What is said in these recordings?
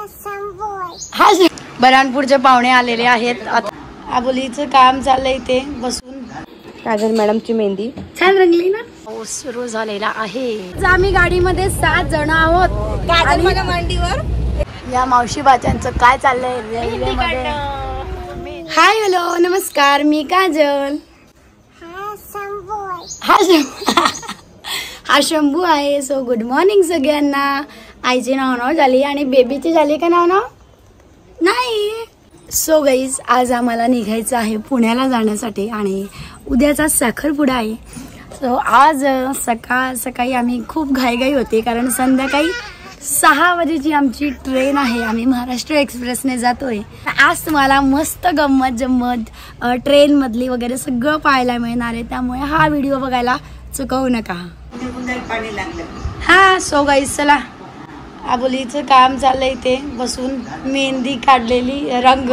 हा बऱ्हाणपूरचे पाहुणे आलेले आहेत. आता आबोलीचं काम चाललंय इथे बसून. काजल मॅडमची मेहंदी? छान रंगली ना? पाऊस सुरू झालेला आहे. आम्ही गाडीमध्ये सात जण आहोत. मांडीवर. या मावशी बाच्यांचं काय चाललंय? हाय हॅलो नमस्कार. मी काजल. हा शंभू. हा शंभू आहे. सो गुड मॉर्निंग सगळ्यांना. आईची नाव नाव झाली आणि बेबीची झाली का नाव नाव? नाही. सो गाईज आज आम्हाला निघायचं आहे पुण्याला जाण्यासाठी आणि उद्याचा साखरपुडा आहे. सो आज सकाळ सकाळी आम्ही खूप घाईघाई होते कारण संध्याकाळी सहा वाजेची आमची ट्रेन आहे. आम्ही महाराष्ट्र एक्सप्रेसने जातोय. आज तुम्हाला मस्त गंमत जम्मत ट्रेनमधली वगैरे सगळं पाहायला मिळणार आहे. त्यामुळे हा व्हिडिओ बघायला चुकवू नका. हा सो गाईज चला. आबोलीचं काम चाललंय इथे. बसून मेहंदी काढलेली रंग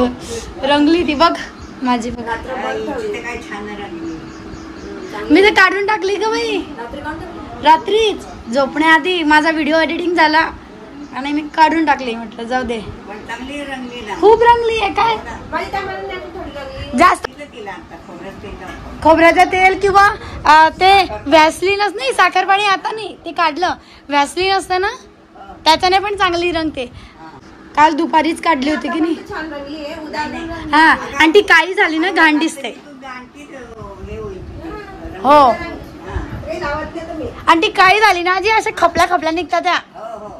रंगली ती बघ माझी बघ. मी तर काढून टाकली का बाई. रात्रीच. झोपण्याआधी माझा व्हिडिओ एडिटिंग झाला आणि मी काढून टाकली म्हटलं जाऊ दे. खूप रंगली आहे काय? जास्त खोबऱ्याचं तेल किंवा ते व्हॅसलीनच नाही साखरपाणी आता नाही ते काढलं. व्हॅसलीन असतं ना? त्याच्याने पण चांगली रंगते काल दुपारीच काढली होती की नाही? हा आणि ती काळी झाली ना घाण दिसते. हो. आणि ती काळी झाली ना जी अशा खपल्या खपल्या निघतात त्या.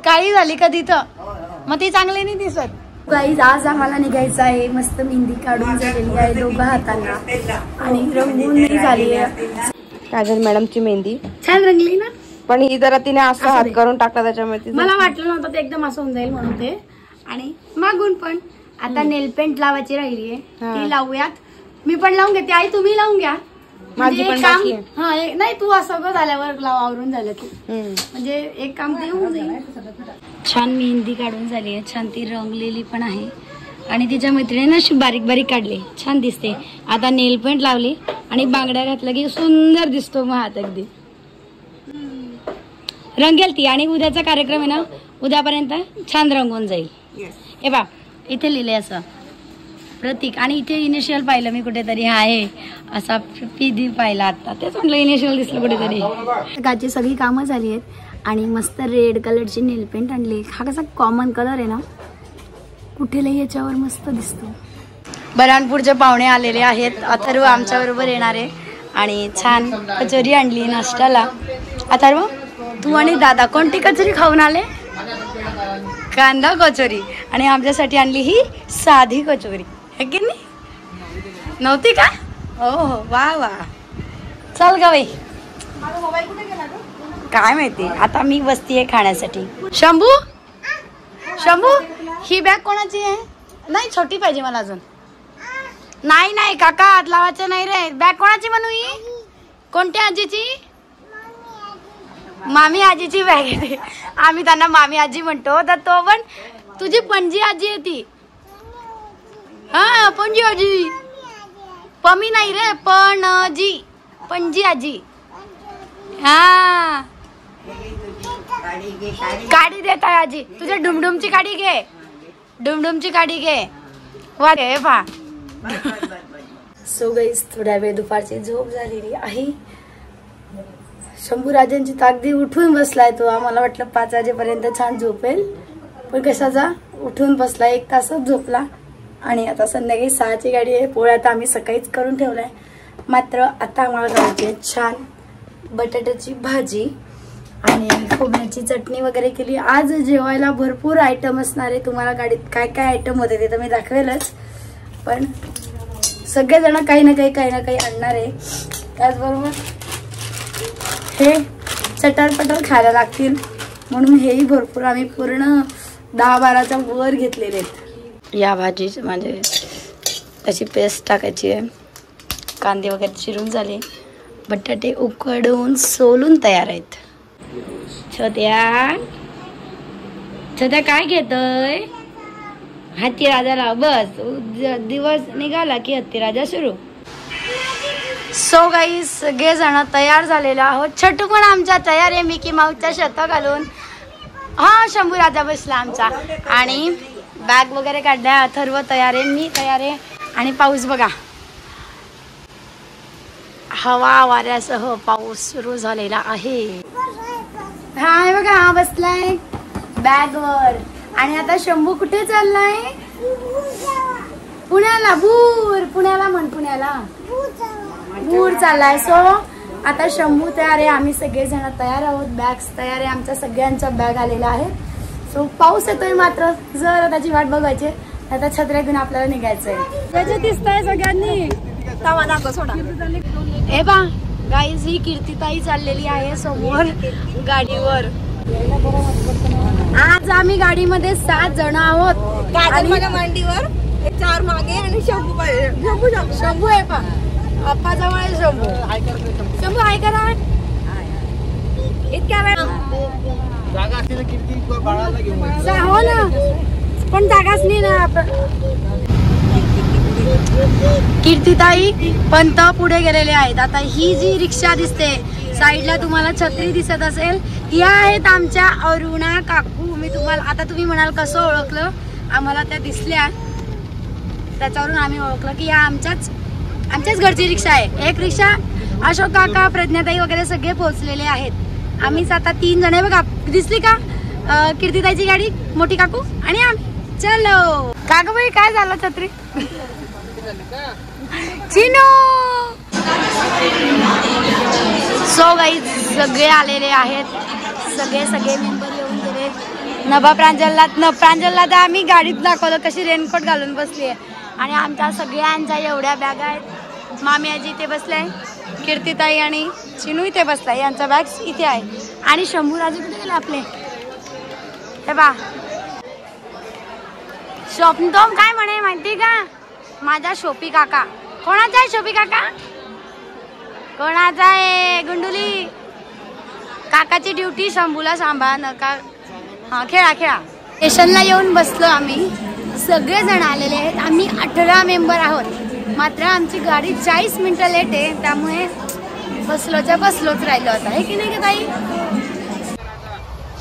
काळी झाली कधी तर. मग ती चांगली नाही दिसत. गाईज आज आम्हाला निघायचं आहे. मस्त मेहंदी काढून झालेली आहे दोघं हातांना. आणि रंगून नाही झाली आहे. काजल मॅडमची मेहंदी? छान रंगली ना? पण ही जरा तिने असं हात. करून टाकला त्याच्यामुळे ती मला वाटलं नव्हतं ते एकदम असं होऊन जाईल म्हणून ते. आणि मागून पण. आता नेल पेंट लावायची राहिली आहे. ती लावूयात. मी पण लावून घेते. आई तुम्ही लावून घ्या. माझी म्हणजे पण काम. हा नाही तू असं झाल्यावर लाव आवरून झालं की. हम्म. म्हणजे एक काम ते होऊन जाईल. छान मेहंदी काढून झाली आहे. छान ती रंगलेली पण आहे. आणि तिच्या मैत्रिणीने अशी बारीक बारीक काढली. छान दिसते. आता नेल पेंट लावली आणि बांगड्या घातल्या की सुंदर दिसतो मग हात अगदी. रंगेल ती. आणि उद्याचा कार्यक्रम आहे ना उद्यापर्यंत छान रंगून जाईल. हे बा इथे लिहिले असं. प्रतीक. आणि इथे इनिशियल पाहिलं मी कुठेतरी हा आहे. असा पी दी पाहिला आता. तेच म्हटलं इनिशियल दिसलं कुठेतरी. गाची सगळी कामं झाली आहेत. आणि मस्त रेड कलरची नेल पेंट आणली हा कसा कॉमन कलर आहे ना? कुठेलाही याच्यावर मस्त दिसतो. बऱ्हाणपूरचे पाहुणे आलेले आहेत. अथर्व आमच्या बरोबर येणार आहे. आणि छान कचोरी आणली नाश्त्याला. अथर्व? तू आणि दादा कोणती कचोरी खाऊन आले? कांदा कचोरी. आणि आमच्यासाठी आणली ही साधी कचोरी. हे की नाही? नव्हती का? हो हो. वा वा. चल ग बाई. काय माहिती? आता मी बसतीये खाण्यासाठी. शंभू? शंभू? ही बॅग कोणाची आहे? नाही छोटी पाहिजे मला अजून. नाही नाही काका हात लावायचं नाही रे. बॅग कोणाची म्हणू ही? कोणत्या आजीची? मामी आजीची बॅग येते आम्ही त्यांना मामी आजी म्हणतो. तर तो पण तुझी पणजी आजी आहे ती. हा पणजी आजी. पमी नाही रे पणजी. पणजी आजी. हा. काडी देत आहे आजी. तुझ्या डुमडुमची काडी घे. डुमडुमची काडी घे. वा पा सो गाईस थोड्या वेळ दुपारची झोप झालेली आहे. शंभूराजांची ताकदी उठून बसलाय तो. आम्हाला वाटलं पाच वाजेपर्यंत छान झोपेल. पण कशाचा? उठून बसला एक तासच झोपला. आणि आता संध्याकाळी सहाची गाडी आहे. पोळ्या तर आम्ही सकाळीच करून ठेवलाय. मात्र आता आम्हाला करायची आहे छान बटाट्याची भाजी आणि खोबऱ्याची चटणी वगैरे केली. आज जेवायला भरपूर आयटम असणार आहे. तुम्हाला गाडीत काय काय आयटम होते ते तर मी दाखवेलच. पण सगळेजण काही ना काही काही ना काही आणणार आहे. त्याचबरोबर हे चटारपटार खायला लागतील. म्हणून हेही भरपूर आम्ही पूर्ण दहा बाराच्या वर घेतलेले आहेत. या भाजी म्हणजे त्याची पेस्ट टाकायची आहे. कांदे वगैरे चिरून झाले. बटाटे उकडून सोलून तयार आहेत. छोट्या. छोट्या काय घेतोय? हत्ती राजाला बस. दिवस निघाला की हत्ती राजा सुरू. सो गाई सगळे जण तयार झालेलो आहोत. छटू पण आमच्या तयार आहे मिकी माऊच्या शत घालून. हा शंभू राजा बसला आमचा. आणि बॅग वगैरे काढल्या अथर्व तयार आहे मी तयार आहे. आणि पाऊस बघा. हवा वाऱ्यासह पाऊस सुरू झालेला आहे. हा बघा हा बसलाय बॅग वर. आणि आता शंभू कुठे चाललाय? पुण्याला भूर पुण्याला म्हण पुण्याला. भूर चाललाय. सो आता शंभू तयार आहे. आम्ही सगळेजण तयार आहोत. बॅग्स तयार आहे. आमच्या सगळ्यांच्या बॅग आलेल्या आहेत. सो पाऊस येतोय मात्र. जर त्याची वाट बघायची आता छत्र्या घेऊन आपल्याला निघायचंय. त्याचे दिसतंय सगळ्यांनी. हे बा गाईज ही कीर्तिताई चाललेली आहे समोर गाडीवर. आज आम्ही गाडीमध्ये सात जण आहोत. मांडीवर. चार मागे आणि शंभू शंभू शंभू आहे पा. अप्पा जवळ आहे शंभू. शंभू आहे करा. इतक्या वेळ जागा असते तर किती बाळाला घेऊन जा- हो ना. पण जागाच नाही ना. कीर्तिताई पंत पुढे गेलेले आहेत. आता ही जी रिक्षा दिसते साईडला तुम्हाला छत्री दिसत असेल या आहेत आमच्या अरुणा काकू. मी तुम्हाला आता तुम्ही म्हणाल कसं ओळखलं? आम्हाला त्या दिसल्या. त्याच्यावरून आम्ही ओळखलं की या आमच्याच आमच्याच घरची रिक्षा आहे. एक रिक्षा अशोक काका प्रज्ञाताई वगैरे सगळे पोहोचलेले आहेत. आम्हीच आता तीन जण आहे बघा. दिसली का? कीर्तिताईची गाडी मोठी काकू आणि आम्ही. चलो. काकाबाई काय झालं छत्री? चिनो! सो गाई सगळे आलेले आहेत. सगळे सगळे मेंबर नभा प्रांजलला न प्रांजलला तर आम्ही गाडीत दाखवलं कशी रेनकोट घालून बसली आहे आणि आमच्या सगळ्यांच्या एवढ्या बॅगा आहेत. मामी आजी इथे बसलाय कीर्तिताई आणि चिनू इथे बसला आहे यांचा बॅग इथे आहे. आणि शंभू राजू कुठे गेले आपले? हे बा स्वप्नतोम काय म्हणे माहिती का? माझा शोपी काका. कोणाचा आहे शोपी काका? कोणाचा आहे गुंडुली? काकाची ड्युटी शंभूला सांभाळ नका हा खेळा खेळा. स्टेशनला येऊन बसलो आम्ही. सगळेजण आलेले आहेत. आम्ही अठरा मेंबर आहोत. मात्र आमची गाडी चाळीस मिनटं लेट आहे. त्यामुळे बसलोच्या बसलोच राहिलो आता. आहे की नाही का ताई?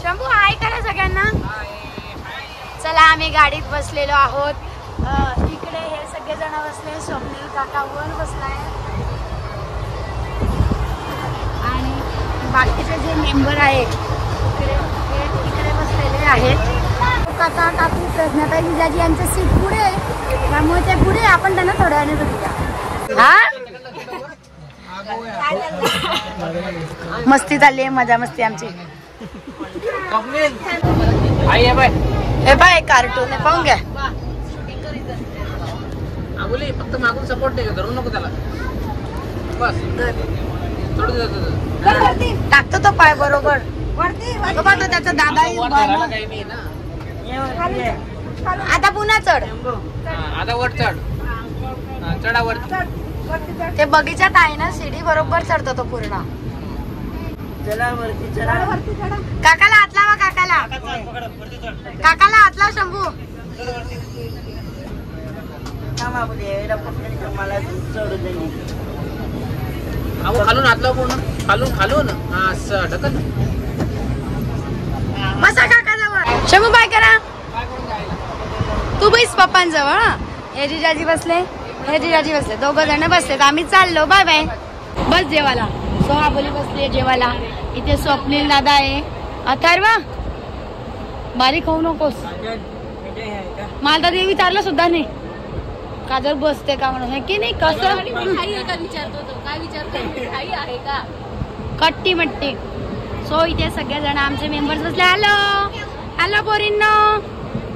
शंभू हाय करा सगळ्यांना. चला आम्ही गाडीत बसलेलो आहोत. इकडे हे सगळेजण बसले. स्वप्नील काका वर बसलाय. आणि बाकीचे जे मेंबर आहेत इकडे हे इकडे बसलेले आहेत काका काकू प्रज्ञाताई जिजाजी यांचं सीट पुढे आहे. त्यामुळे ते पुढे. आपण त्यांना थोड्या वेळाने हा? मस्ती चालली आहे. मजा मस्ती आमची. हे बाय कार्टून आहे. पाहून घ्या. आगोली फक्त मागून सपोर्ट नाही धरू नको त्याला. बस. टाकतो तो पाय बरोबर. त्याचा दादा काही नाही ना. आता पुन्हा चढ. हा, आता वर चढ. हा, चढा वर. ते बगीचात आहे ना शिडी बरोबर चढतो तो पूर्ण. काकाला हात लावा काकाला. काकाला हात लाव शंभू. अहो खालून हात लाव पूर्ण. खालून खालून. हा असं ढकल. बसा काका जवळ शंभू बाय करा. तू बैस पप्पांजवळ हा. हे जिजाजी बसले हे जिजाजी बसले. दोघ जण बसले आम्ही चाललो. Bye bye. बस जेवायला. सोहाबोली बसली जेवायला. इथे स्वप्नील दादा आहे. अथर्व बारीक होऊ नकोस. मला तर ते विचारलं सुद्धा नाही. काजल बसते का म्हणून? हे की नाही? कसं? कट्टी मट्टी. सो इथे सगळेजण आमचे मेंबर्स बसले. हॅलो हॅलो पोरींनो?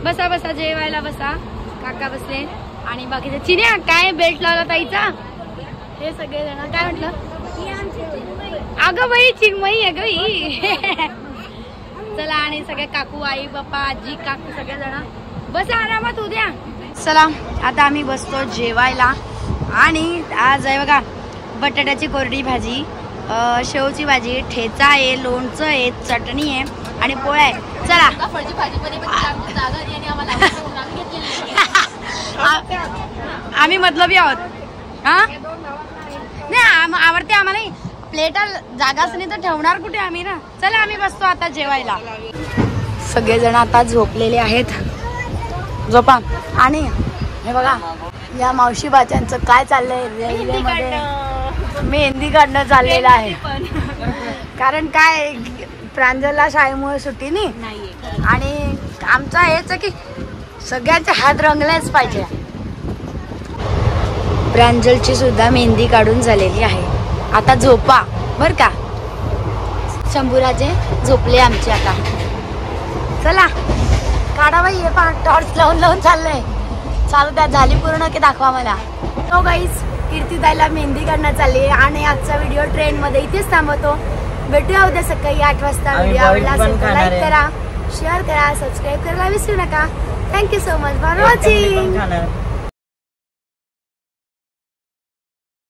बसा बसा जेवायला बसा. काका बसले. आणि बाकीचे चिन्या काय बेल्ट लावला ताईचा? हे सगळेजण काय म्हटलं? अगं बाई चिंगमई आहे गई चला आणि सगळे काकू आई बाप्पा आजी काकू सगळेजण बसा आरामात उद्या. चला आता आम्ही बसतो जेवायला. आणि आज आहे बघा बटाट्याची कोरडी भाजी. शेवची भाजी ठेचा आहे लोणचं आहे चटणी आहे आणि पोळ्या आहे. चला. आम्ही मतलबी आहोत. हा? नाही आम- आवडते आम्हाला प्लेटा जागाच नाही तर ठेवणार कुठे आम्ही ना? चला आम्ही बसतो आता जेवायला. सगळेजण आता झोपलेले आहेत. झोपा. आणि हे बघा या मावशी बाच्यांचं काय चाललंय रेल्वेमध्ये? मेहंदी काढणं चाललेलं आहे. कारण काय प्रांजलला शाळेमुळे सुट्टी नाही. आणि आमचा हेच आहे की सगळ्यांचे हात रंगलेच पाहिजे. प्रांजलची सुद्धा मेहंदी काढून झालेली आहे. आता झोपा बर का? शंभूराजे झोपले आमचे आता. चला काढा बाई हे पहा टॉर्च लावून लावून चाललंय. चालू द्या झाली पूर्ण की दाखवा मला. तो गाईज कीर्तीताईला मेहंदी काढण्यात चालली आहे आणि आजचा व्हिडिओ ट्रेन मध्ये इथेच थांबवतो. भेटूया उद्या सकाळी आठ वाजता व्हिडिओ आवडला असेल तर लाईक. करा शेअर करा सबस्क्राईब करायला विसरू नका. Thank you so much for watching